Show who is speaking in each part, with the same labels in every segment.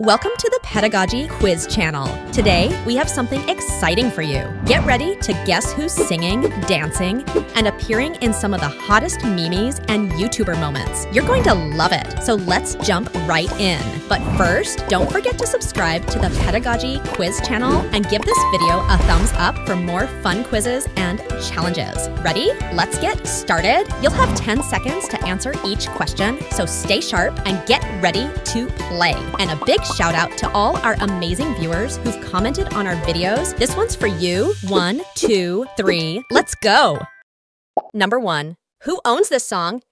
Speaker 1: Welcome to the Pedagogy Quiz channel. Today, we have something exciting for you. Get ready to guess who's singing, dancing, and appearing in some of the hottest memes and YouTuber moments. You're going to love it, so let's jump right in. But first, don't forget to subscribe to the Pedagogy Quiz channel and give this video a thumbs up for more fun quizzes and challenges. Ready? Let's get started. You'll have 10 seconds to answer each question, so stay sharp and get ready to play. And a big shout out to all our amazing viewers who've commented on our videos. This one's for you. One, two, three. Let's go. Number one. Who owns this song?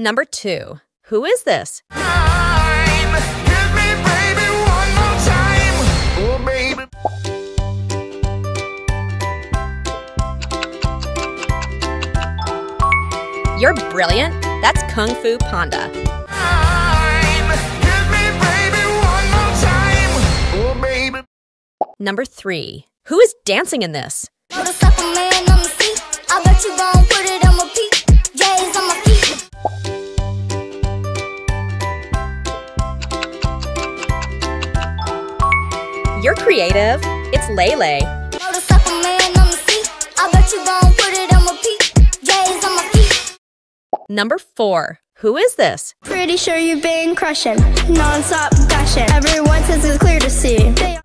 Speaker 1: Number two. Who is this?
Speaker 2: time. Hit me, baby, one more time. Oh, baby.
Speaker 1: You're brilliant. That's Kung Fu Panda.
Speaker 2: Time. Hit me, baby, one more time. Oh, baby.
Speaker 1: Number three. Who is dancing in this?
Speaker 3: J's
Speaker 1: creative. It's
Speaker 3: feet.
Speaker 1: Number four. Who is this?
Speaker 4: Pretty sure you've been crushing, non-stop gushing. Everyone says it's clear to see. They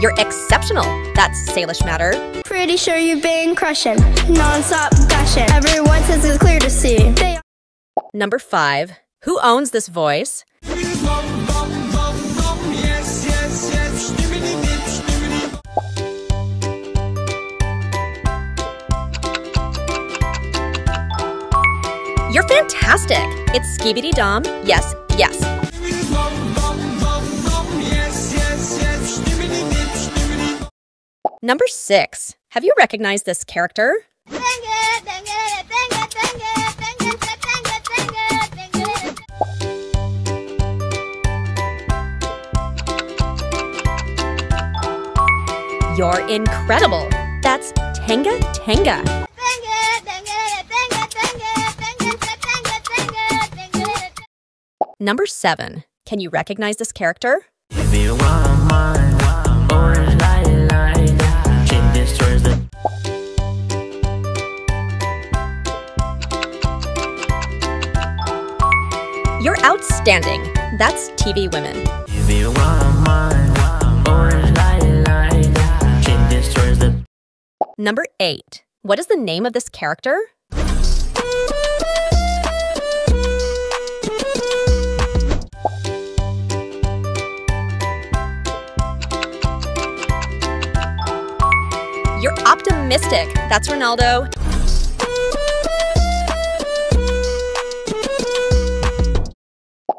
Speaker 1: You're exceptional. That's Salish Matter.
Speaker 4: pretty sure you've been crushing, non-stop gushing. Everyone says it's clear to see. They
Speaker 1: Number five. Who owns this voice? You're fantastic. It's Skibidi Dom. Yes, yes. Number six. Have you recognized this character? You're incredible. That's Tenge Tenge. Number seven. Can you recognize this character? You're outstanding. That's TV Women. Number eight. What is the name of this character? You're optimistic. That's Ronaldo.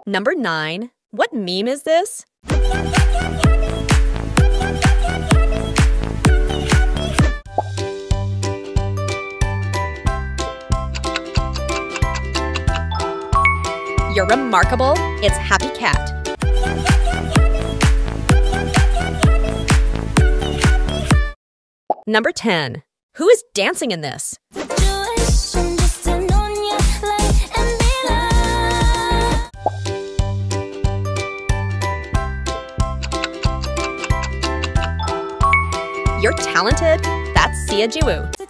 Speaker 1: Number nine. What meme is this? You're remarkable. It's Happy Cat. Number 10. Who is dancing in this? You're talented. That's Sia Jiwoo.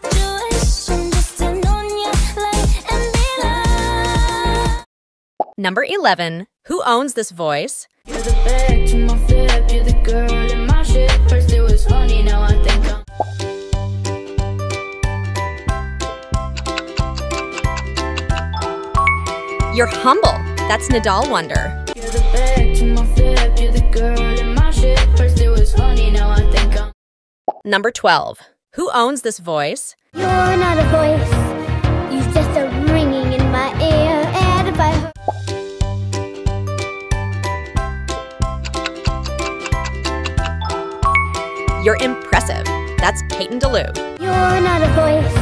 Speaker 1: Number 11. Who owns this voice?
Speaker 5: You're the back to my flip. You're the girl in my shit. First it was funny, now I think I'm.
Speaker 1: You're humble. That's Nidal Wonder.
Speaker 5: You're the back to my flip. You're the girl in my shit. First it was funny, now I think I'm.
Speaker 1: Number 12. Who owns this voice?
Speaker 3: You're not a voice. You're
Speaker 1: impressive. That's Payton Delu.
Speaker 3: You're not a voice.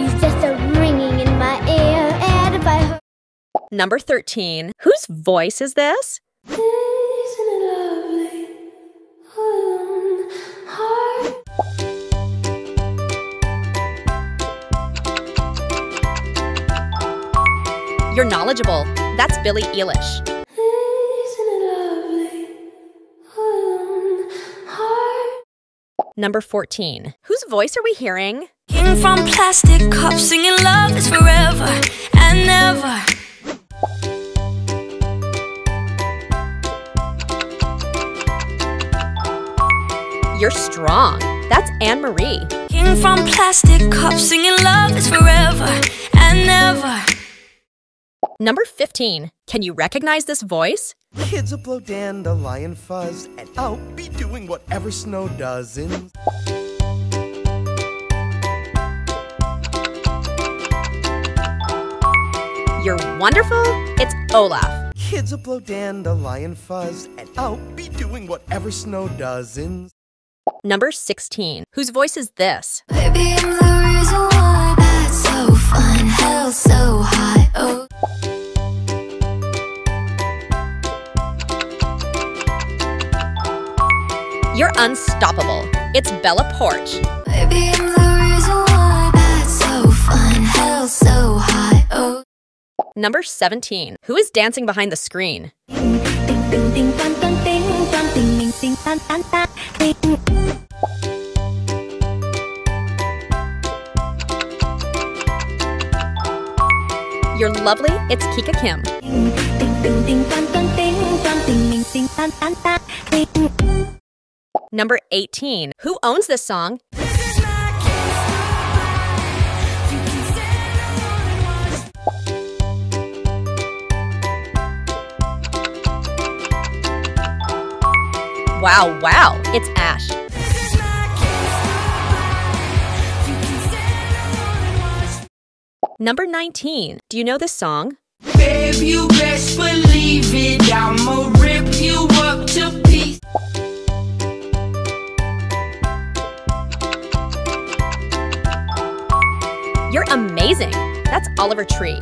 Speaker 3: You're just a ringing in my ear. And if I heard.
Speaker 1: Number 13. Whose voice is this?
Speaker 3: Isn't it lovely? Hold on, heart.
Speaker 1: You're knowledgeable. That's Billie Eilish. Number 14. Whose voice are we hearing?
Speaker 6: King from plastic cups singing love is forever and never.
Speaker 1: You're strong. That's Anne Marie.
Speaker 6: King from plastic cups singing love is forever and never.
Speaker 1: Number 15. Can you recognize this voice?
Speaker 7: Kids will blow dandelion fuzz, and I'll be doing whatever snow does in.
Speaker 1: You're wonderful. It's Olaf.
Speaker 7: Kids will blow dandelion fuzz, and I'll be doing whatever snow does in.
Speaker 1: Number 16. Whose voice is this?
Speaker 6: Baby,
Speaker 1: unstoppable. It's Bella Poarch.
Speaker 6: baby, I'm the reason why that's so fun, hell so high. Oh,
Speaker 1: Number 17. Who is dancing behind the screen? You're lovely. It's Kika Kim. Number 18. Who owns this song? Wow, wow. It's Ash. Number 19. Do you know this song?
Speaker 2: Babe,
Speaker 1: Oliver Tree.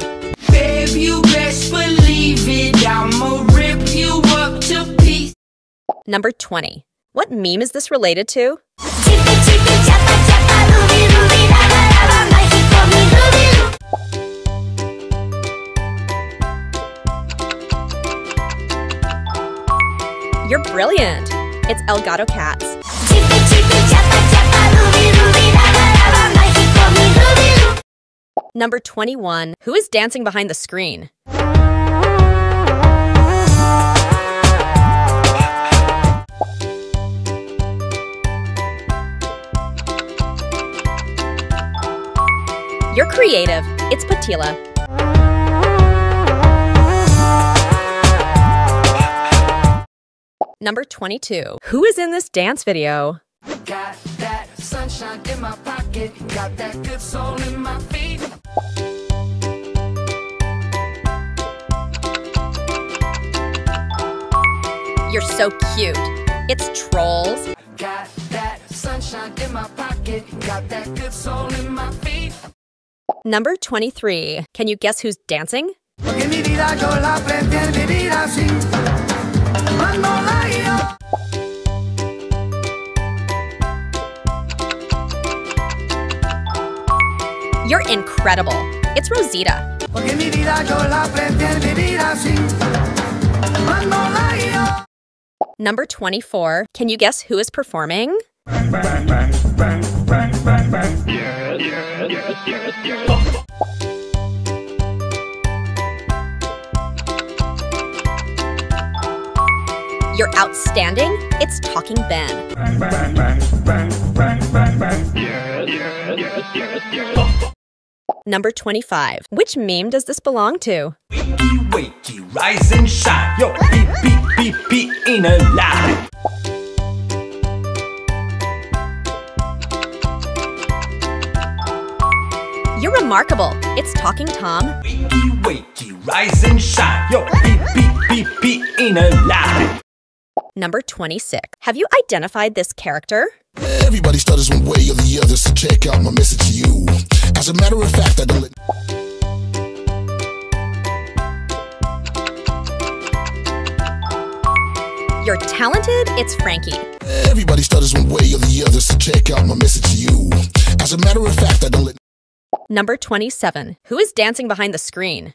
Speaker 2: Babe, you best believe it. I'ma rip you up to pieces.
Speaker 1: Number 20. What meme is this related to?
Speaker 3: Chippy chippy chappa chappa ruby ruby raba raba my hikomi ruby.
Speaker 1: You're brilliant. It's Elgato Cats. Number 21. Who is dancing behind the screen? You're creative. It's Patila. Number 22. Who is in this dance video?
Speaker 2: Got that sunshine in my pocket. Got that good soul in my feet.
Speaker 1: You're so cute. It's Trolls.
Speaker 2: Got that sunshine in my pocket. Got that good soul in my feet.
Speaker 1: Number 23. Can you guess who's dancing? You're incredible. It's Rosita.
Speaker 2: Porque mi vida yo la aprendí a vivir así. Cuando la guío.
Speaker 1: Number 24. Can you guess who is performing? You're outstanding. It's Talking Ben. Number 25. Which meme does this belong to?
Speaker 8: Wakey, wakey, rise and shine. Yo, beep, beep, beep, beep, ain't a lie.
Speaker 1: You're remarkable. It's Talking Tom.
Speaker 8: Wakey, wakey, rise and shine. Yo, beep, beep, beep, beep, ain't a lie.
Speaker 1: Number 26. Have you identified this character?
Speaker 9: Everybody stutters one way or the other, so check out my message to you. As a matter of fact, I don't let.
Speaker 1: You're talented, it's Frankie.
Speaker 9: Everybody stutters one way or the other, so check out my message to you. As a matter of fact, I don't let.
Speaker 1: Number 27. Who is dancing behind the screen?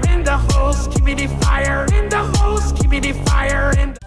Speaker 2: in the holes, give me the fire. In the holes, give me the fire. In